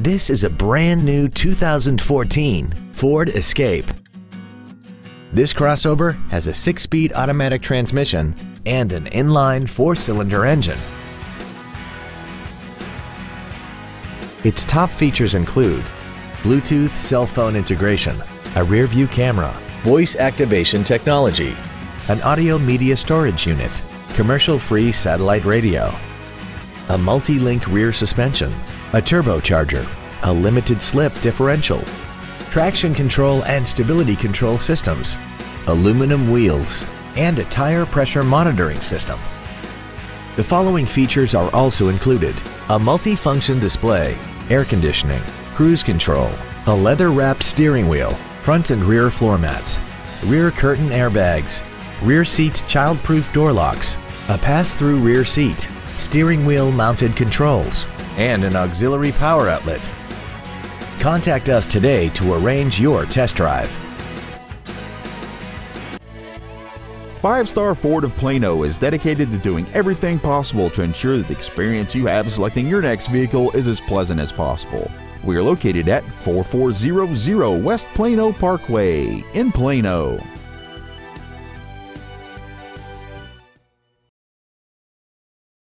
This is a brand new 2014 Ford Escape. This crossover has a six-speed automatic transmission and an inline four-cylinder engine. Its top features include Bluetooth cell phone integration, a rear view camera, voice activation technology, an audio media storage unit, commercial-free satellite radio, a multi-link rear suspension, a turbocharger, a limited slip differential, traction control and stability control systems, aluminum wheels, and a tire pressure monitoring system. The following features are also included. A multi-function display, air conditioning, cruise control, a leather-wrapped steering wheel, front and rear floor mats, rear curtain airbags, rear seat child-proof door locks, a pass-through rear seat, steering wheel mounted controls, and an auxiliary power outlet. Contact us today to arrange your test drive. Five Star Ford of Plano is dedicated to doing everything possible to ensure that the experience you have selecting your next vehicle is as pleasant as possible. We are located at 4400 West Plano Parkway in Plano.